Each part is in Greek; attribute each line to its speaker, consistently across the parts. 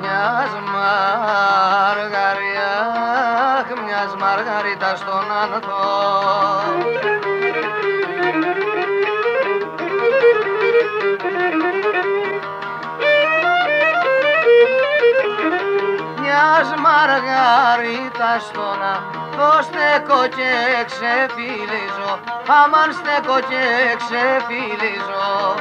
Speaker 1: Μιας Μαργαρία, μιας Μαργαρίτας στον Ανθό μιας Μαργαρίτας στον Ανθό στέκω και ξεφυλίζω αμάν στέκω και ξεφυλίζω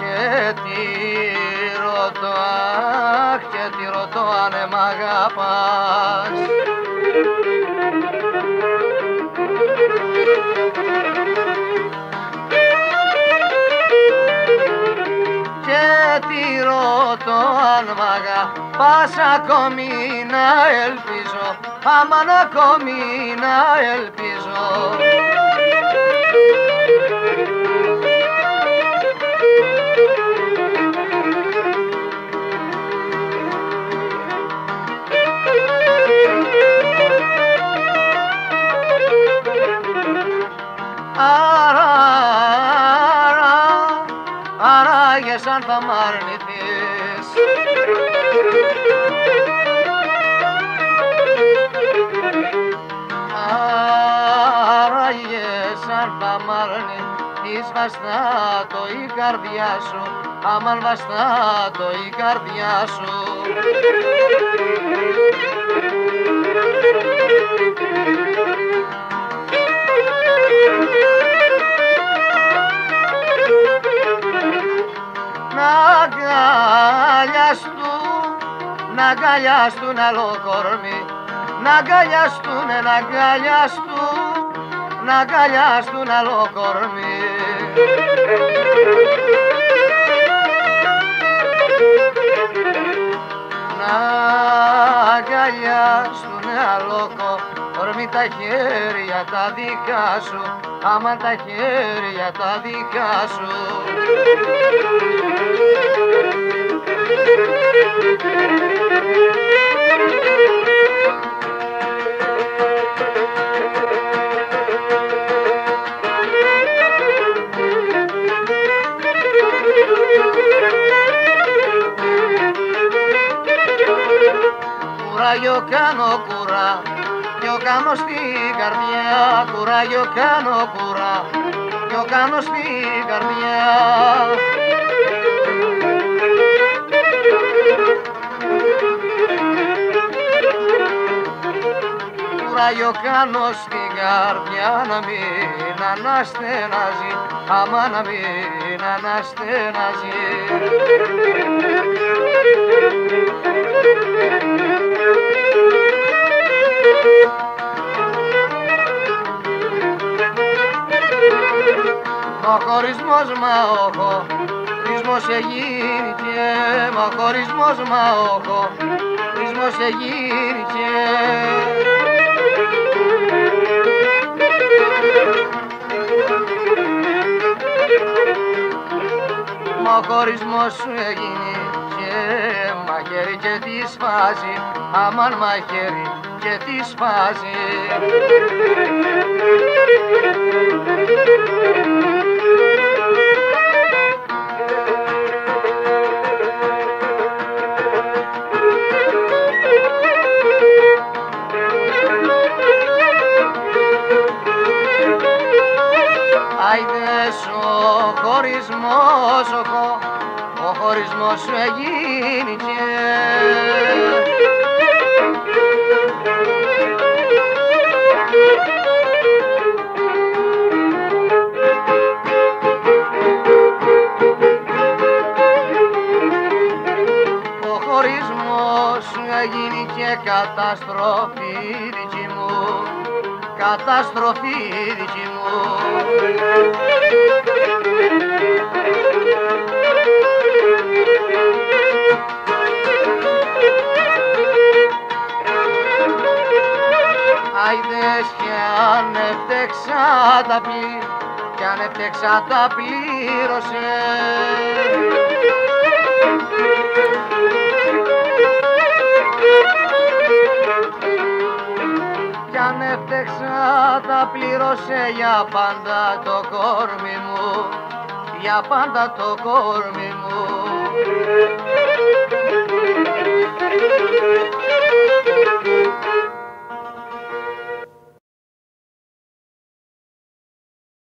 Speaker 1: και τι ρωτώ, αχ, και τι ρωτώ αν μ' αγαπάς. Ρωτώ αν μ' αγαπάς ακόμη να ελπίζω, αμάν ακόμη να ελπίζω. Άραγες αν θα μ' αρνηθείς Άραγες αν θα μ' αρνηθείς βαστάτο η καρδιά σου. Αμάν βαστάτο η καρδιά σου να αγκαλιαστούν άλλο κορμί, να αγκαλιαστούν, να αγκαλιαστούν, να αγκαλιαστούν άλλο κορμί. Να αγκαλιαστούν άλλο κορμί τα χέρια τα δικά σου, άμα τα χέρια τα δικά σου. Κουράγιο κάνω κουρά, yo κάνω στην καρδιά, κουράγιο κάνω κουρά, yo κάνω στην καρδιά. Κουράγιο κάνω στην καρδιά να μην αναστενάζει, άμα να μην αναστενάζει. Ο χωρισμός μα ο χωρισμός εγίνηκε Μα ο χωρισμός μα ο χωρισμός εγίνηκε χωρισμός σου έγινε και μαχαίρι και τη σπάζει Αμάν μαχαίρι και τη σπάζει χωρισμός, ο, χω, ο χωρισμός σου εγίνηκε Ο χωρισμός σου εγίνηκε καταστροφή δική μου. Καταστροφή δική μου. Άιδες κι τα πει κι αν έφτιαξα τα πλήρωσε. Κι αν έφτιαξα τα πλήρωσε για πάντα το κόρμι μου, για πάντα το κόρμι μου.